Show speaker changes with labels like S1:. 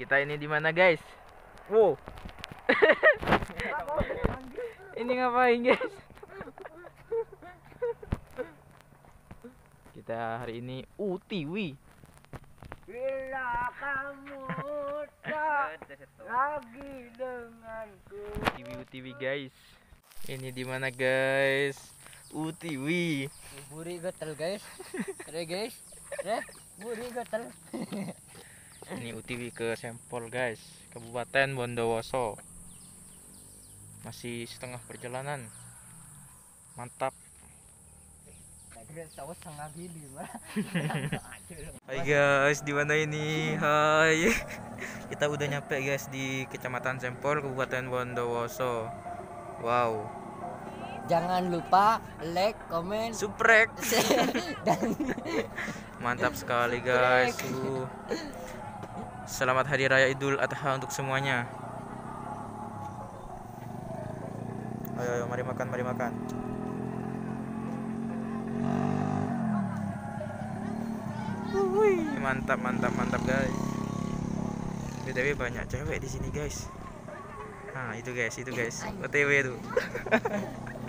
S1: Kita ini di mana guys? Wow. ini ngapain guys? Kita hari ini UTW.
S2: Bila kamu tak lagi denganku
S1: UTW UTW guys. Ini di mana guys? UTW.
S2: Buri gatel guys Re guys Re Buri gatel
S1: Ini UTW ke Sempol guys, Kabupaten Bondowoso. Masih setengah perjalanan. Mantap. Hai guys, di mana ini? Hai. Kita udah nyampe guys di Kecamatan Sempol, Kabupaten Bondowoso. Wow,
S2: Jangan lupa like, komen,
S1: suprek.
S2: share Dan
S1: Mantap sekali guys. Uh. Selamat Hari Raya Idul Adha untuk semuanya. Ayo, ayo, mari makan, mari makan. Mantap, mantap, mantap guys. BTW banyak cewek di sini guys. Nah, itu guys, itu guys. OTW itu.